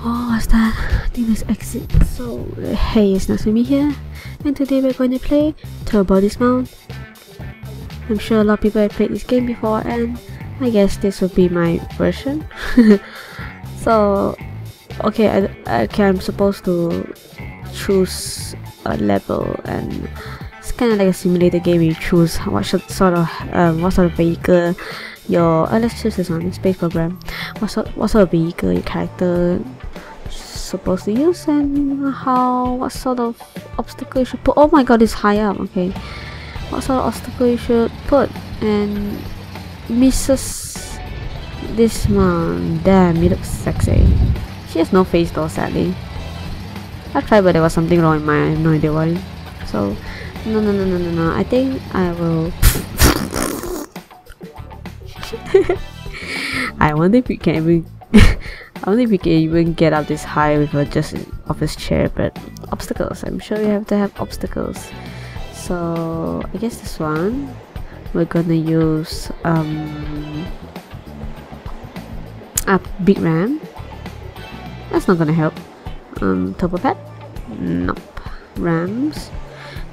Oh, what's that? I think this exit. So, hey, it's Natsumi here, and today we're going to play Turbo Dismount. I'm sure a lot of people have played this game before, and I guess this will be my version. so, okay, I, okay, I'm supposed to choose a level, and it's kind of like a simulator game. You choose what should, sort of um, what sort of vehicle your uh, let's choose this one space program what sort what sort of vehicle your character supposed to use and how what sort of obstacle you should put. Oh my god it's high up okay. What sort of obstacle you should put and Mrs. this one. Damn he looks sexy. She has no face though sadly. I tried but there was something wrong in my I have no idea why. So no no no no no no. I think I will I wonder if we can even I wonder think we can even get up this high with a just office chair but obstacles. I'm sure we have to have obstacles. So I guess this one we're gonna use um a big ram that's not gonna help. Um turbo pad nope. Rams.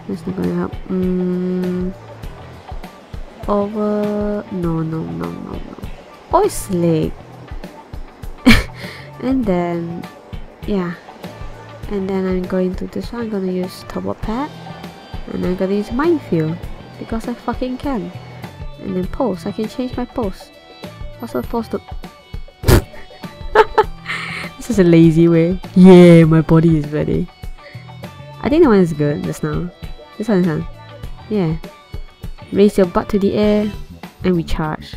That's not gonna help. Um over no no no no no. Oh slick and then yeah. And then I'm going to this one. I'm gonna use turbo pad. And I'm gonna use minefield. Because I fucking can. And then pose I can change my pose what's the pose to this is a lazy way. Yeah my body is ready. I think that one is good just now. This one is one yeah. Raise your butt to the air and recharge.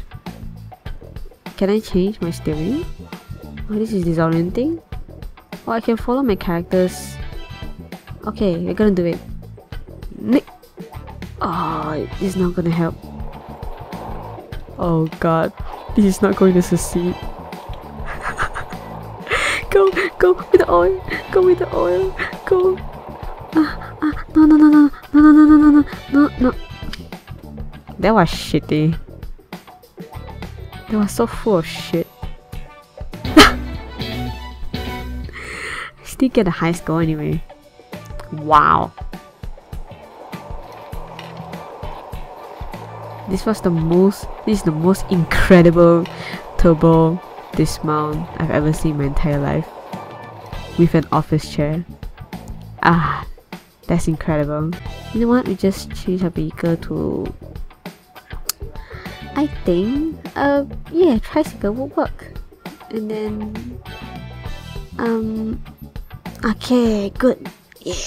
Can I change my steering? Oh, this is disorienting. Oh, I can follow my characters. Okay, we're gonna do it. Nick. Oh, is not gonna help. Oh god, this is not going to succeed. go, go with the oil, go with the oil, go. Ah, ah, no, no, no, no, no, no, no, no, no, no, no. That was shitty. That was so full of shit. Still get a high score anyway. Wow. This was the most this is the most incredible turbo dismount I've ever seen in my entire life. With an office chair. Ah, that's incredible. You know what? We just change our vehicle to I think, uh, yeah, tricycle will work. And then, um, Okay, good. Yeah.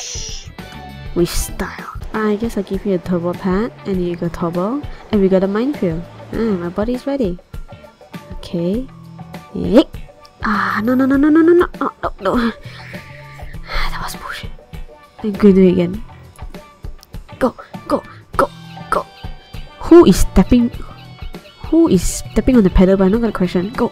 With style. I guess I'll give you a turbo pad, and you got turbo, and we got a minefield. Ah, my body's ready. Okay. Yeek. Ah, no, no, no, no, no, no, no, oh, no, no, no. that was bullshit. I'm gonna do it again. Go, go, go, go. Who is stepping? Who is stepping on the pedal? But I'm not gonna question. Go.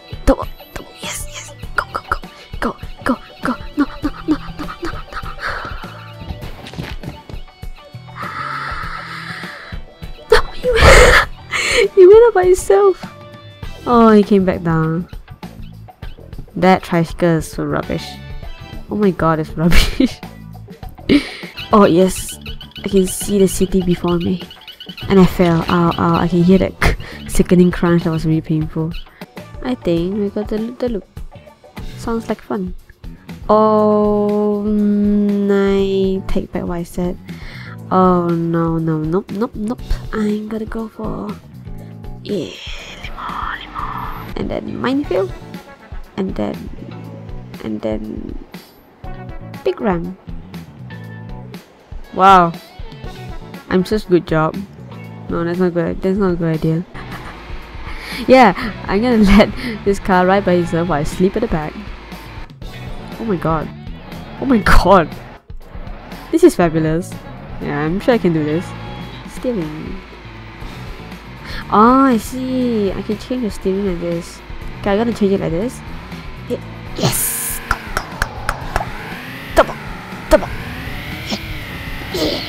Oh, he came back down. That tricycle is so rubbish. Oh my god, it's rubbish. oh yes, I can see the city before me. And I fell. Ow, ow, I can hear that sickening crunch that was really painful. I think we got the, the loop. Sounds like fun. Oh, I take back what I said. Oh no, no, nope, nope, nope. I'm gonna go for yeah, limo, limo, and then minefield, and then and then big ram. Wow, I'm such good job. No, that's not good. That's not a good idea yeah, I'm gonna let this car ride by itself while I sleep at the back. Oh my god. Oh my god. This is fabulous. Yeah, I'm sure I can do this. Steering. Oh, I see. I can change the steering like this. Okay, I'm gonna change it like this. yes! Double! Double! Yeah!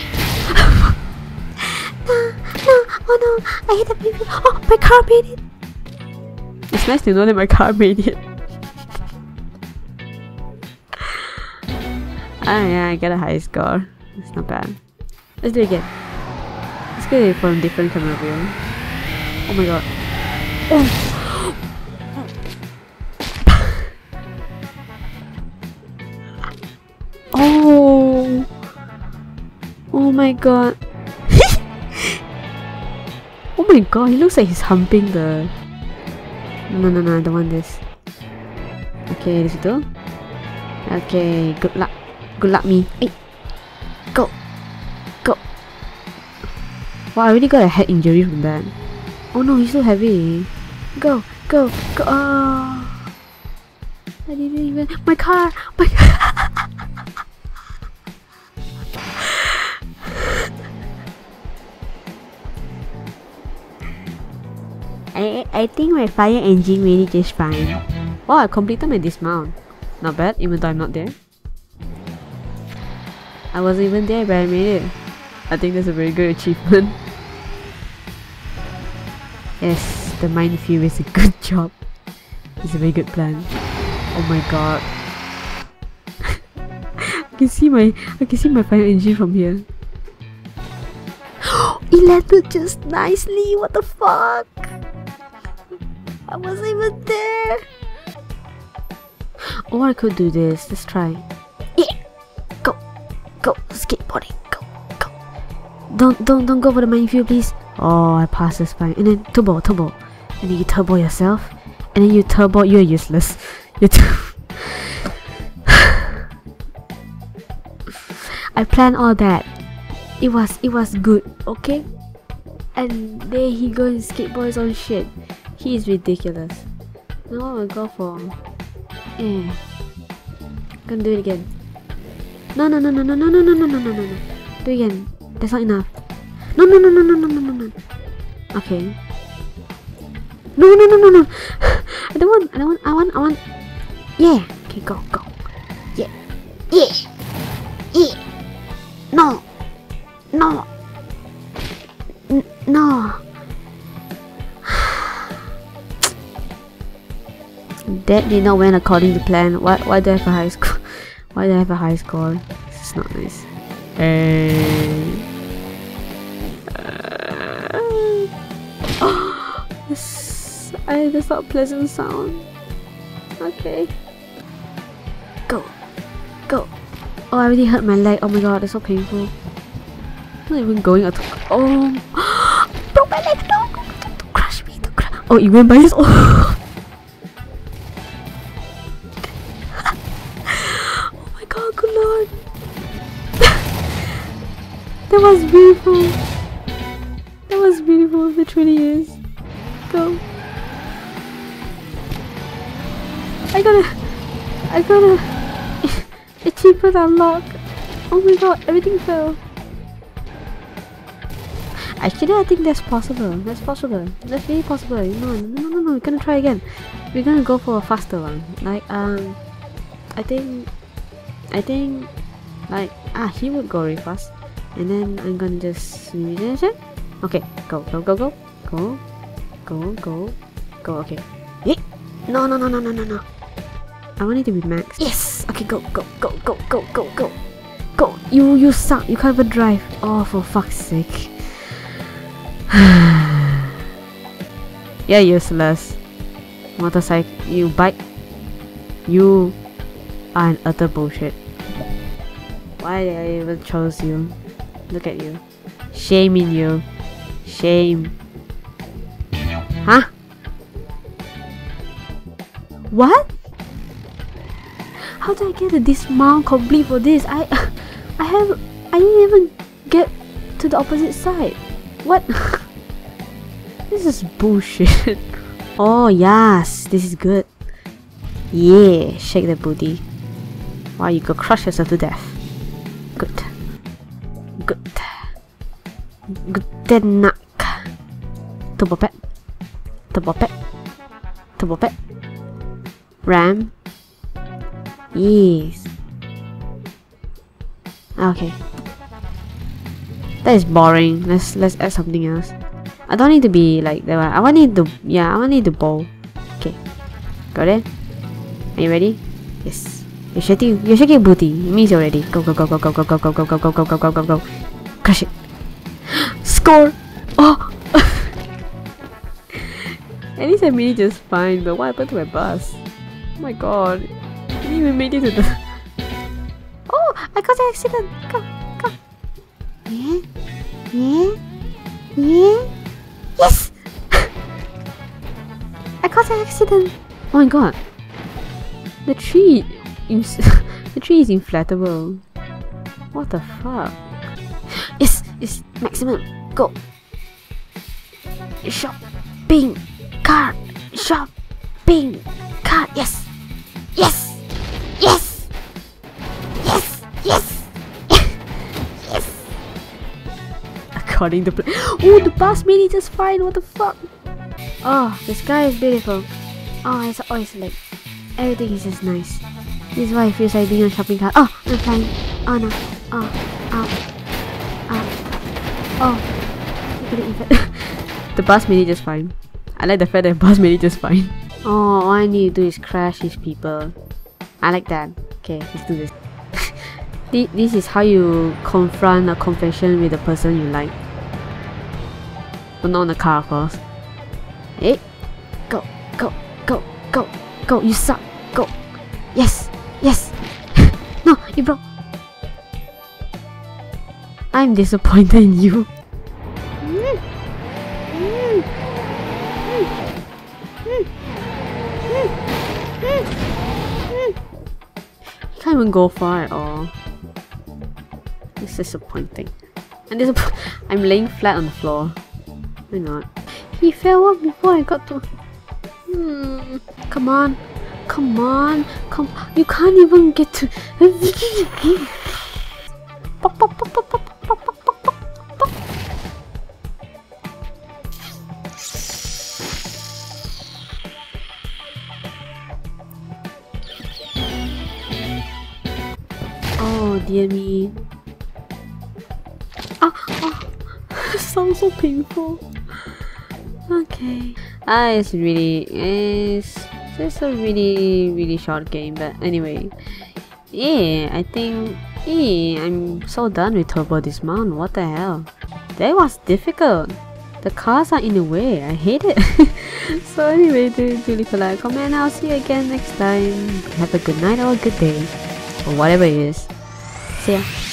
no, no, oh no, I hit the baby. Oh, my car made it. It's nice to know that my car made it. Ah, yeah, I got a high score. It's not bad. Let's do it again. Let's get it from different camera view. Oh my god. Oh! oh! My god. oh my god, he looks like he's humping the... No, no, no, I don't want this. Okay, this do. Okay, good luck. Good luck me. Hey. Go. Go. Wow, I really got a head injury from that. Oh no, he's so heavy. Go, go, go. Oh. I didn't even. My car! My car! I, I think my fire engine really just fine. Oh, I completed my dismount. Not bad, even though I'm not there. I wasn't even there, but I made it. I think that's a very good achievement. Yes, the minefield is a good job. It's a very good plan. Oh my god. I can see my I can see my fire engine from here. it landed just nicely, what the fuck? I wasn't even there. Or I could do this. Let's try. Yeah. Go. Go. Skateboarding. Go. Go. Don't don't don't go for the minefield, please. Oh, I passed this fine. And then turbo, turbo. And then you turbo yourself. And then you turbo. You're useless. You're too. I planned all that. It was it was good, okay? And there he goes skateboard his own shit. He is ridiculous. Now I'll go for Eh. Gonna do it again. No no no no no no no no no no no no no. Do it again. That's not enough. No no no no no no no no no. Okay. No no no no no. I don't want I don't want I want I want Yeah. Okay go go. Yeah. Yeah. Yeah. No. No. N no. That did not went according to plan. Why why do I have a high score? Why do I have a high score? This is not nice. Hey. This, I, not pleasant sound. Okay. Go. Go. Oh, I already hurt my leg. Oh my god, that's so painful. I'm not even going at Oh. Broke my leg. No. Don't crush me. Don't crush. Oh, it went by his. I gotta. I gotta. Achievement unlock. Oh my god, everything fell. Actually, I think that's possible. That's possible. That's really possible. No, no, no, no, no. We're gonna try again. We're gonna go for a faster one. Like, um, I think, I think, like, ah, he would go really fast and then I'm gonna just okay go go go go go go go go okay no no no no no no no I want it to be max. Yes! Okay, go, go, go, go, go, go, go. Go! You, you suck. You can't even drive. Oh, for fuck's sake. You're useless. Motorcycle. You bike. You are an utter bullshit. Why did I even chose you? Look at you. Shame in you. Shame. Huh? What? How did I get a dismount complete for this? I I have I didn't even get to the opposite side. What? this is bullshit. oh yes, this is good. Yeah, shake the booty. Wow, you could crush yourself to death. Good. Good. Good knock. Turbo pet. Turbo pet. Turbo pet. Ram. Yes. Okay. That is boring. Let's let's add something else. I don't need to be like that one. I want it to yeah, I want it to bowl. Okay. Got it? Are you ready? Yes. You're shaking. You're shaking booty. It means you're ready. Go go go go go go go go go go go go go go go go. Crush it. Score. Oh. At least I made it just fine. But what happened to my bus? Oh my god. I even made it to the. Oh! I got an accident. Go go. Yeah. Yeah. Yeah. Yes. I got an accident. Oh my god. The tree is the tree is inflatable. What the fuck? Yes, it's maximum. Go. Shopping cart. Shopping. Yes. Yes. Yes. According to plan. Oh, the bus made it just fine. What the fuck? Oh, the sky is beautiful. Oh, it's oh, always like everything is just nice. This is why it feels like being on a shopping cart. Oh, I'm flying. Oh no. Oh, oh, oh, oh. Look at it even. the bus made it just fine. I like the fact that the bus made it just fine. Oh, all I need to do is crash these people. I like that. Okay, let's do this. This is how you confront a confession with the person you like. But not in the car, of course. Hey, go, go, go, go, go. You suck. Go. Yes, yes. no, you broke. I'm disappointed in you. You can't even go far at all. It's disappointing. And disapp- I'm laying flat on the floor. Probably not. He fell off before I got to... Hmm. Come on. Come on. Come... You can't even get to... Oh dear me. Ah, ah. sounds so painful. Okay. Ah, it's really it's just a really really short game, but anyway. Yeah, I think yeah, I'm so done with Turbo Dismount. What the hell? That was difficult. The cars are in the way. I hate it. so anyway, do, do leave a like, comment. I'll see you again next time. Have a good night or a good day. Or whatever it is. See ya.